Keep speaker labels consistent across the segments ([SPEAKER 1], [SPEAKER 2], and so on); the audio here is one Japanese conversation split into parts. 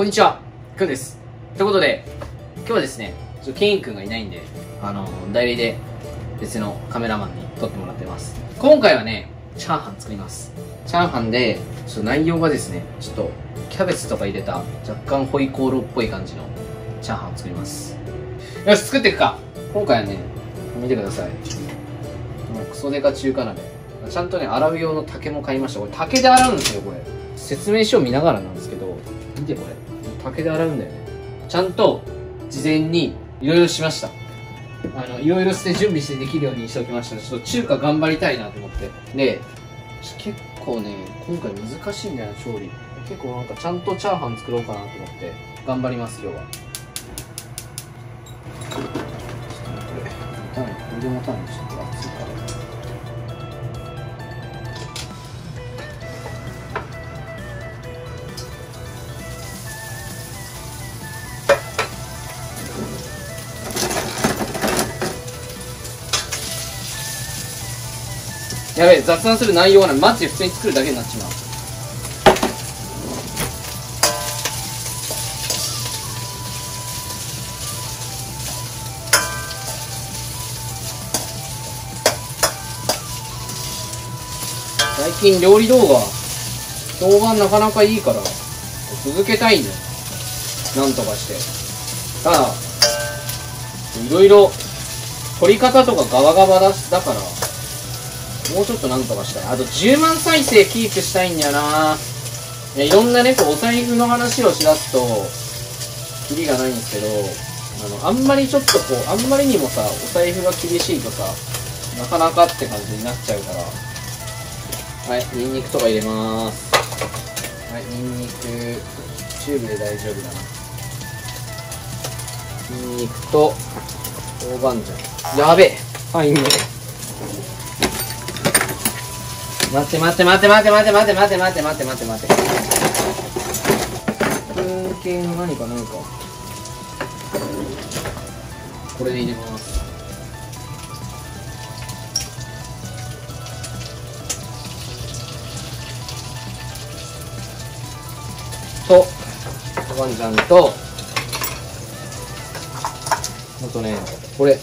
[SPEAKER 1] こんにちは、くんです。ということで、今日はですね、ケインくんがいないんで、あの、代理で別のカメラマンに撮ってもらってます。今回はね、チャーハン作ります。チャーハンで、ちょっと内容がですね、ちょっとキャベツとか入れた若干ホイコーローっぽい感じのチャーハンを作ります。よし、作っていくか今回はね、見てください。もうクソデカ中華鍋。ちゃんとね、洗う用の竹も買いました。これ竹で洗うんですよ、これ。説明書を見ながらなんですけど、見てこれ。竹で洗うんだよね。ちゃんと、事前に、いろいろしました。あの、いろいろして準備してできるようにしておきました。ちょっと中華頑張りたいなと思って。で、結構ね、今回難しいんだよな、調理。結構なんかちゃんとチャーハン作ろうかなと思って、頑張ります、今日は。ちょっと待って、これ、持たない、これで持たないとちょやべえ、雑談する内容がない。マジで普通に作るだけになっちまう。最近料理動画、評判なかなかいいから、続けたいんだよ。なんとかして。ただ、いろいろ、撮り方とかガバガバだだから、もうちょっとなんとかしたい。あと10万再生キープしたいんだよないいろんなね、こうお財布の話をしだすと、キリがないんですけど、あの、あんまりちょっとこう、あんまりにもさ、お財布が厳しいとさ、なかなかって感じになっちゃうから、はい、ニンニクとか入れまーす。はい、ニンニク、チューブで大丈夫だな。ニンニクと、豆板醤。やべえはい、ね。待って待って待って待って待って待って待って待って待って待って待って風景の何かないか？これで入れます。とワンちゃんとあとねこれ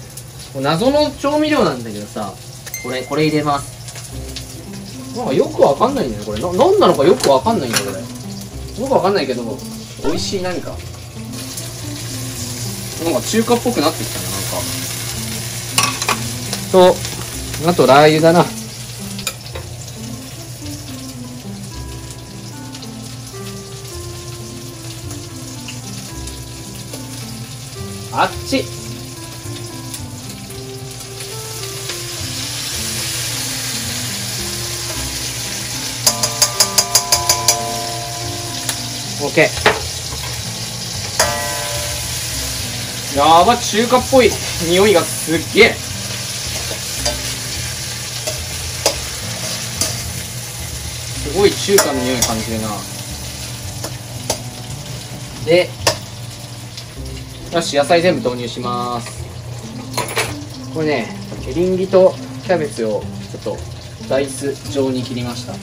[SPEAKER 1] 謎の調味料なんだけどさこれこれ入れます。なんかよくわかんないんだよね、これ。な、なんなのかよくわかんないんだよ、これ。よくわかんないけど、美味しい何か。なんか中華っぽくなってきたな、なんか。と、あとラー油だな。あっちオッケーやば中華っぽい。匂いがすっげえ。すごい中華の匂い感じるな。でよし野菜全部投入します。これねエリンギとキャベツをちょっとダイス状に切りました。ち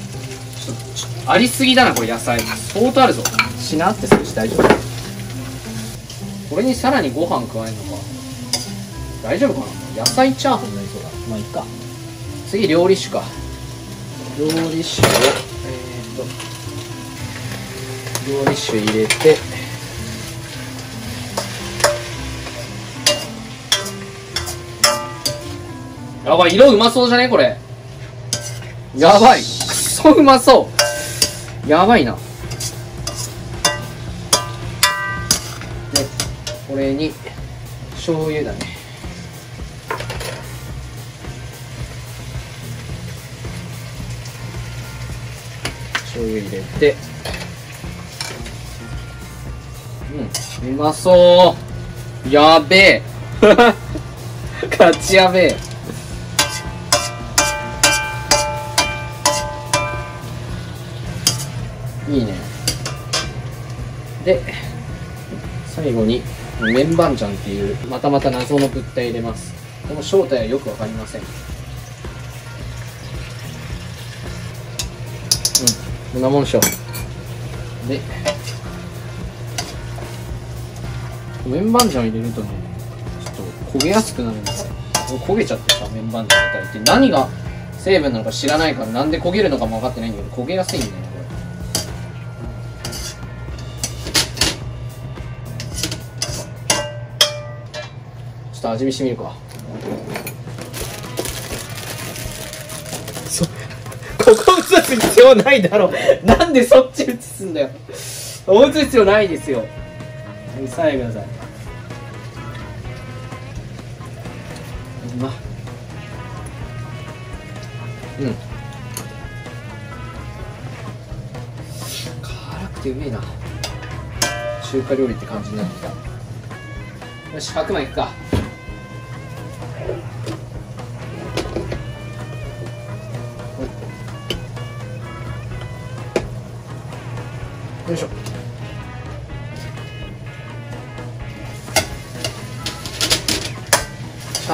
[SPEAKER 1] ょちょありすぎだなこれ野菜。相当あるぞ。しなってするし大丈夫。これにさらにご飯加えるのか。大丈夫かな。野菜チャーハンになりそうだ。まあいいか。次料理酒か。料理酒をえー、っと料理酒入れてやばい色うまそうじゃね？これ。やばい。くそうまそう。やばいな。これに醤油だね。醤油入れて。うんうまそう。やべえ。ガチやべえ。いいね。で最後に麺板醤っていうまたまた謎の物体入れます。この正体はよくわかりません。うん。こんなもんでしょ。うで麺板醤入れるとねちょっと焦げやすくなるんですよ。焦げちゃってさ麺板醤入れたりって。何が成分なのか知らないからなんで焦げるのかも分かってないんだけど焦げやすいんだよと味見してみるか。そ ここ映す必要ないだろなんでそっち映すんだよ。映す必要ないですよ。さえください。うまうん。辛くてうめえな。中華料理って感じになってきた。よし白米いくか。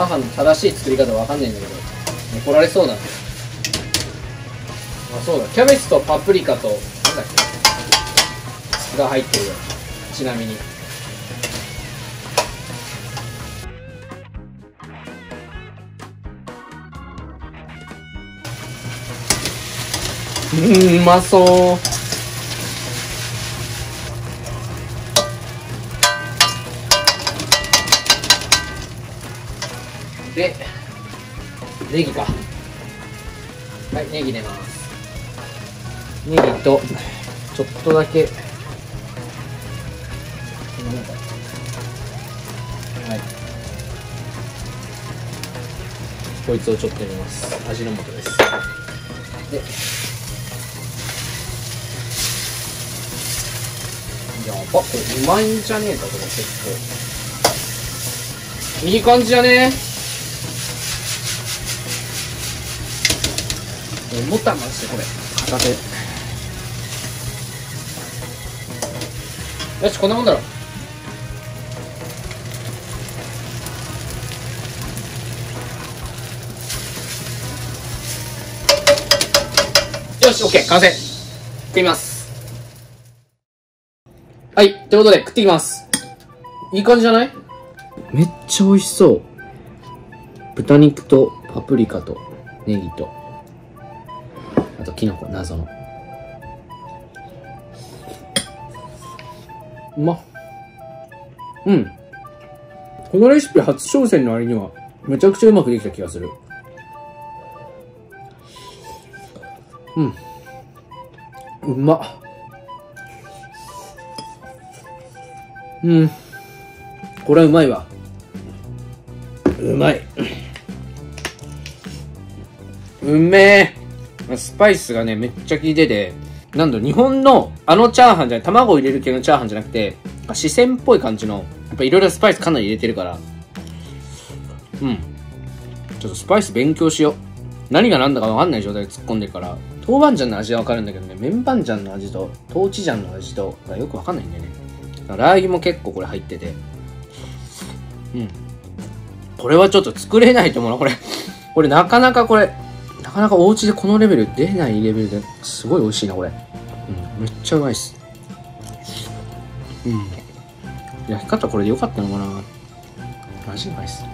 [SPEAKER 1] チャーハンの正しい作り方わかんないんだけど怒られそうなんであそうだ。キャベツとパプリカとなんだっけ？が入ってるよ。ちなみに。うんうまそう。でネギか。はいネギ入れます。ネギとちょっとだけ。はい。こいつをちょっと入れます。味の素です。で。やばこれうまいんじゃねえかこれ結構。いい感じじゃね重たマジでこれ。片手。よしこんなもんだろ。よし OK 完成。食ってみます。はいということで食ってきます。いい感じじゃない？めっちゃ美味しそう。豚肉とパプリカとネギと。あとキノコ謎の。うま。っうん。このレシピ初挑戦の割にはめちゃくちゃうまくできた気がする。うん。うま。っうん。これはうまいわ。うまい。うめえ。スパイスがね、めっちゃ効いてて、なんだ日本のあのチャーハンじゃない、卵を入れる系のチャーハンじゃなくて、四川っぽい感じの、やっぱいろいろスパイスかなり入れてるから、うん。ちょっとスパイス勉強しよう。何が何だかわかんない状態で突っ込んでるから、豆板醤の味はわかるんだけどね、麺板醤の味と、豆チ醤の味と、よくわかんないんだよね。ラー油も結構これ入ってて、うん。これはちょっと作れないと思うな、これ。これなかなかこれ、なかなかお家でこのレベル出ないレベルですごい美味しいな、これ。うん、めっちゃうまいっす。うん。焼き方これで良かったのかなマジうまいっす。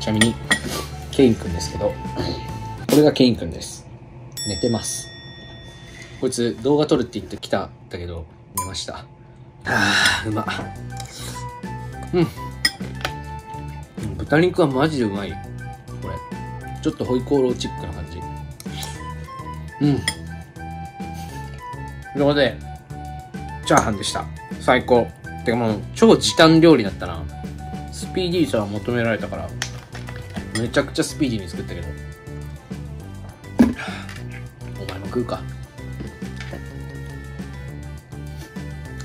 [SPEAKER 1] ちなみに、ケインくんですけど、これがケインくんです。寝てます。こいつ動画撮るって言ってきたんだけど、寝ました。あー、うま。うん。うん豚肉はマジでうまい。ちょっとホイコーローチックな感じ。うん。ということで、チャーハンでした。最高。てかもう、超時短料理だったな。スピーディーさは求められたから、めちゃくちゃスピーディーに作ったけど。お前も食うか。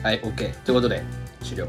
[SPEAKER 1] はい、OK。ということで、終了。